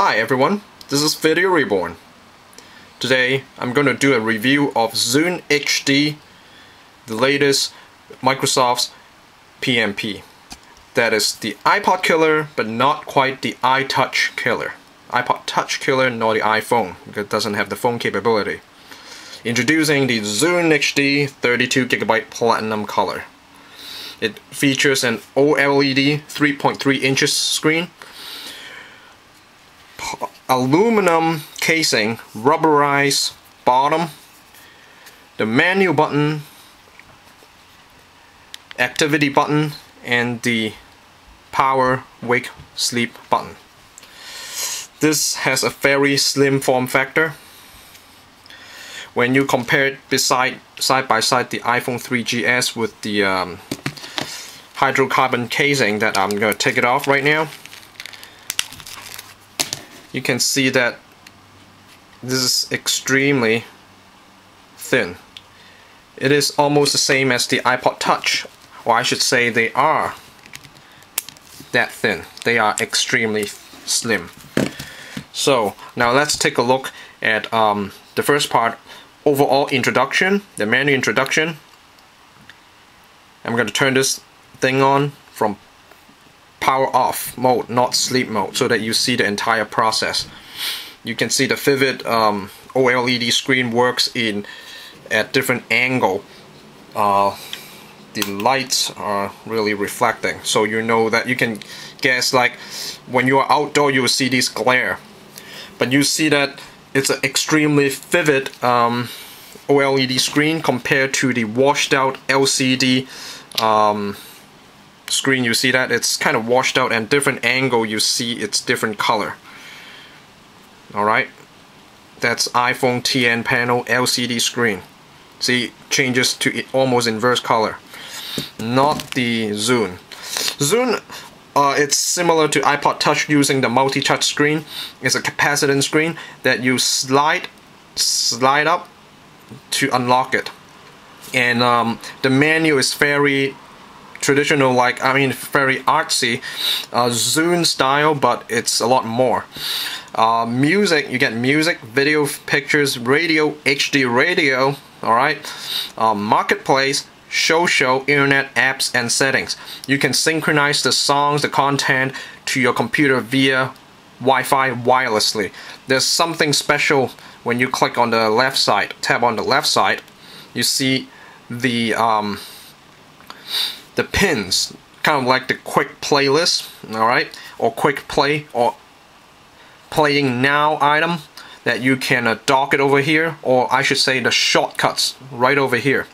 Hi everyone, this is Video Reborn. Today I'm going to do a review of Zune HD, the latest Microsoft's PMP. That is the iPod killer, but not quite the iTouch killer. iPod Touch killer, nor the iPhone, because it doesn't have the phone capability. Introducing the Zune HD 32GB Platinum Color. It features an OLED 3.3 inches screen, aluminum casing, rubberized bottom, the menu button, activity button, and the power wake sleep button. This has a very slim form factor. When you compare it beside side by side the iPhone 3GS with the um, hydrocarbon casing that I'm going to take it off right now you can see that this is extremely thin. It is almost the same as the iPod Touch or I should say they are that thin. They are extremely slim. So now let's take a look at um, the first part overall introduction the menu introduction. I'm going to turn this thing on from power off mode, not sleep mode, so that you see the entire process. You can see the vivid um, OLED screen works in at different angle. Uh, the lights are really reflecting, so you know that you can guess like when you are outdoor you will see this glare, but you see that it's an extremely vivid um, OLED screen compared to the washed out LCD um, screen you see that? It's kind of washed out and different angle you see it's different color. Alright that's iPhone XR panel LCD screen. See changes to almost inverse color. Not the Zune. Zune uh, it's similar to iPod Touch using the multi-touch screen. It's a capacitance screen that you slide slide up to unlock it. And um, the menu is very traditional like I mean very artsy uh, Zune style but it's a lot more. Uh, music you get music video pictures radio HD radio alright? Um, marketplace show show internet apps and settings. You can synchronize the songs the content to your computer via Wi-Fi wirelessly. There's something special when you click on the left side tab on the left side you see the um, the pins, kind of like the quick playlist, alright, or quick play, or playing now item that you can uh, dock it over here, or I should say the shortcuts right over here.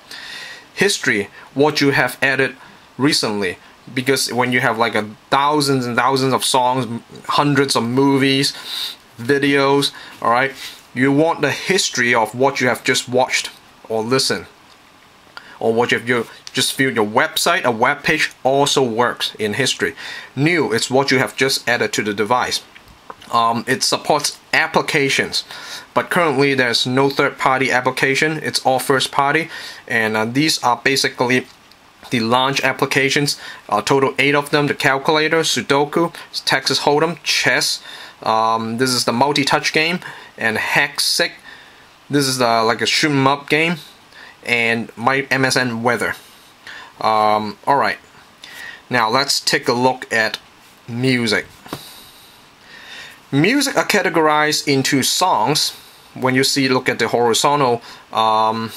History, what you have added recently, because when you have like a thousands and thousands of songs, hundreds of movies, videos, alright, you want the history of what you have just watched or listened or what if you just view your website, a web page also works in history. New is what you have just added to the device. Um, it supports applications, but currently there's no third-party application. It's all first-party, and uh, these are basically the launch applications. Uh, total eight of them: the calculator, Sudoku, Texas Hold'em, chess. Um, this is the multi-touch game, and Hexic. This is like a shoot 'em up game and my MSN weather. Um, Alright, now let's take a look at music. Music are categorized into songs. When you see, look at the horizontal um,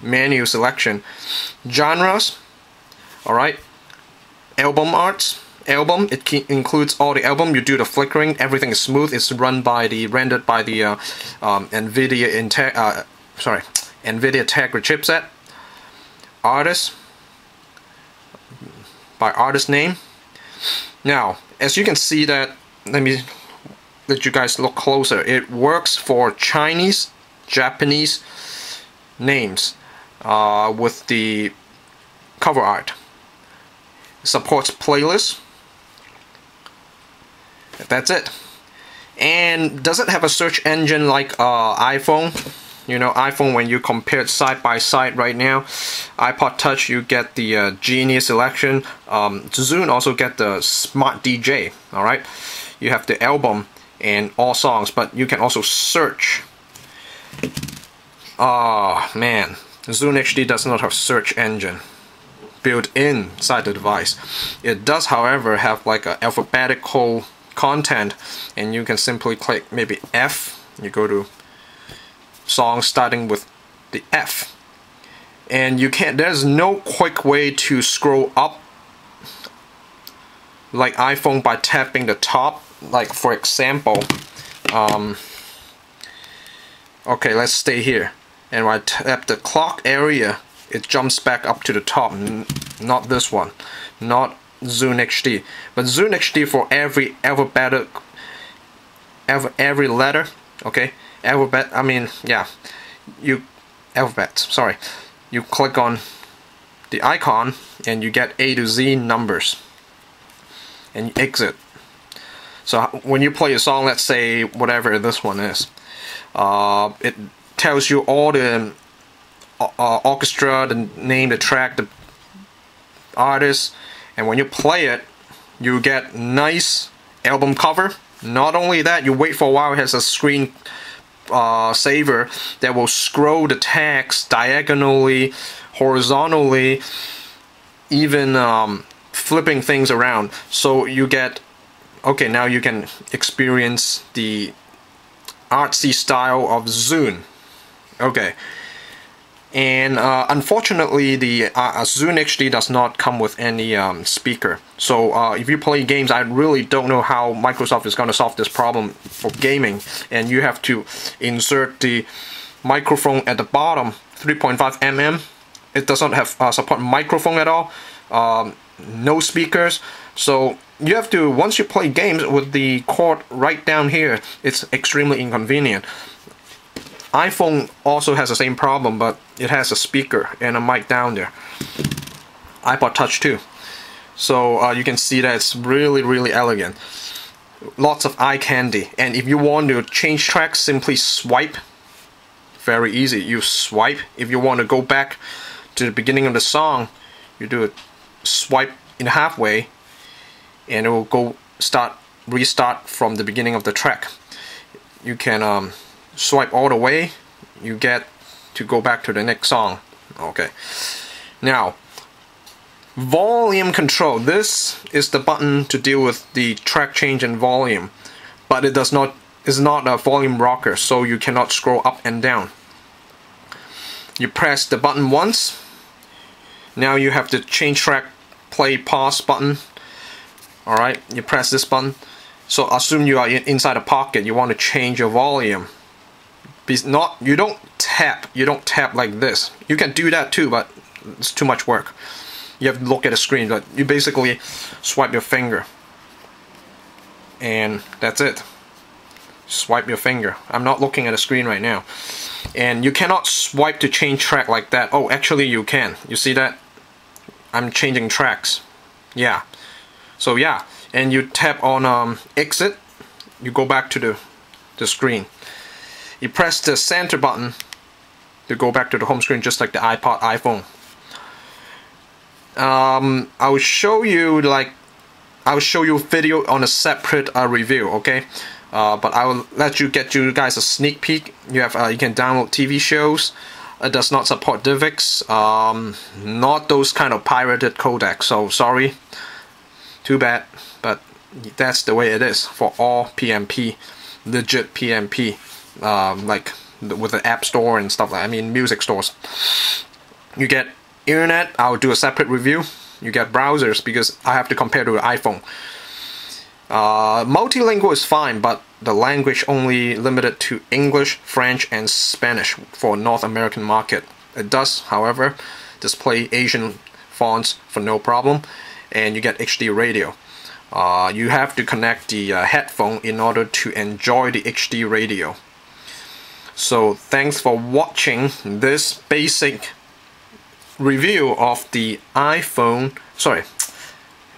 menu selection. Genres, alright. Album arts, album, it includes all the album, you do the flickering, everything is smooth, it's run by the, rendered by the uh, um, NVIDIA, uh, sorry, NVIDIA Tegra chipset. Artist by artist name. Now, as you can see that, let me let you guys look closer. It works for Chinese, Japanese names uh, with the cover art. It supports playlists. That's it. And does it have a search engine like uh, iPhone? You know iPhone when you compare it side by side right now iPod touch you get the uh, Genius selection um, Zune also get the smart DJ alright you have the album and all songs, but you can also search. Oh man, Zune HD does not have search engine built inside the device. It does, however, have like a alphabetical content, and you can simply click maybe F. You go to songs starting with the F, and you can't. There's no quick way to scroll up like iPhone by tapping the top. Like for example, um, okay, let's stay here. And when I tap the clock area it jumps back up to the top. Not this one. Not Zune HD but Zune HD for every alphabetic every letter okay alphabet I mean yeah you alphabet sorry you click on the icon and you get A to Z numbers and you exit so when you play a song let's say whatever this one is uh, it tells you all the uh, uh, orchestra, the name, the track, the artist, and when you play it, you get nice album cover. Not only that, you wait for a while, it has a screen uh, saver that will scroll the text diagonally, horizontally, even um, flipping things around. So you get, okay, now you can experience the artsy style of Zune. Okay. And uh, unfortunately, the uh, uh Zune HD does not come with any um, speaker. So uh, if you play games, I really don't know how Microsoft is going to solve this problem for gaming. And you have to insert the microphone at the bottom, 3.5 mm. It does not have uh, support microphone at all. Um, no speakers. So you have to, once you play games with the cord right down here, it's extremely inconvenient iPhone also has the same problem, but it has a speaker and a mic down there. iPod Touch too. So uh, you can see that it's really, really elegant. Lots of eye candy. And if you want to change tracks, simply swipe. Very easy. You swipe. If you want to go back to the beginning of the song, you do a swipe in halfway, and it will go start restart from the beginning of the track. You can um, swipe all the way you get to go back to the next song. Okay. Now volume control. This is the button to deal with the track change and volume but it does not is not a volume rocker so you cannot scroll up and down. You press the button once. Now you have the change track play pause button. Alright you press this button. So assume you are inside a pocket you want to change your volume not you don't tap you don't tap like this. You can do that too but it's too much work. You have to look at the screen but you basically swipe your finger. And that's it. Swipe your finger. I'm not looking at the screen right now. And you cannot swipe to change track like that. Oh actually you can. You see that? I'm changing tracks. Yeah. So yeah. And you tap on um, exit. You go back to the the screen you press the center button to go back to the home screen just like the iPod iPhone. Um, I will show you like I will show you a video on a separate uh, review okay? Uh, but I will let you get you guys a sneak peek. You have uh, you can download TV shows. It does not support DivX. Um, not those kind of pirated codecs so sorry. Too bad but that's the way it is for all PMP legit PMP um, like with the app store and stuff like I mean music stores. You get internet I'll do a separate review. You get browsers because I have to compare to iPhone. Uh, multilingual is fine but the language only limited to English French and Spanish for North American market. It does however display Asian fonts for no problem and you get HD radio. Uh, you have to connect the uh, headphone in order to enjoy the HD radio so thanks for watching this basic review of the iPhone, sorry,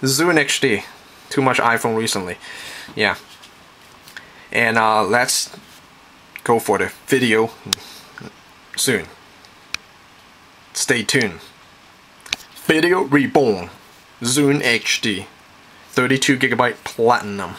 Zune HD. Too much iPhone recently. Yeah. And uh, let's go for the video soon. Stay tuned. Video Reborn Zune HD 32 gigabyte platinum.